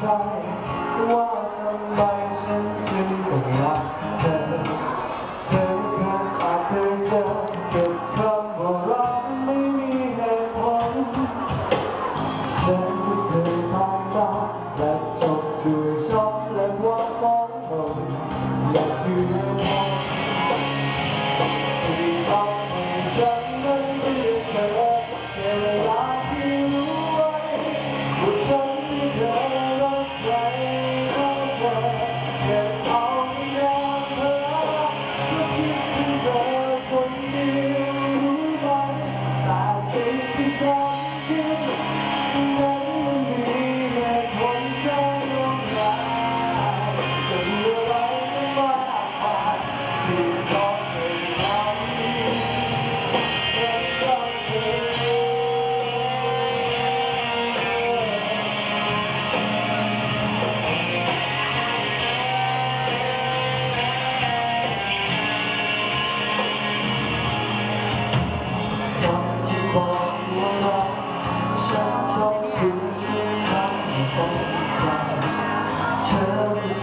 fight what's on. my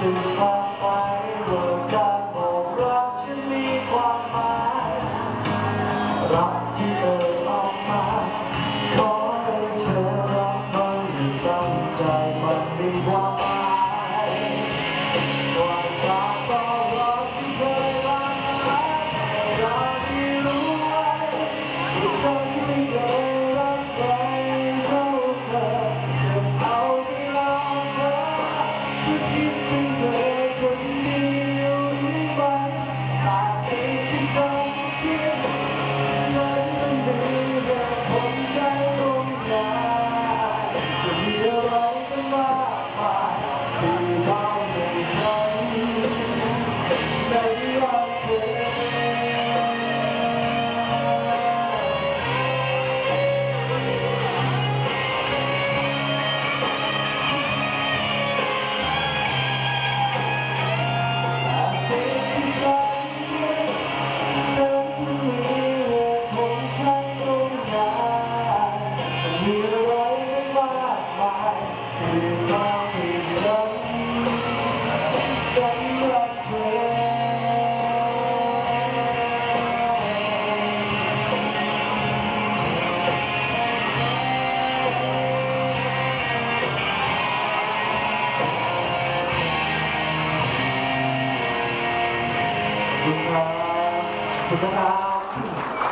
ถึงทางไปโดยการบอกรักฉันมีความหมายรักที่เธอมองมา 네. 감사합니다. 감사합니다.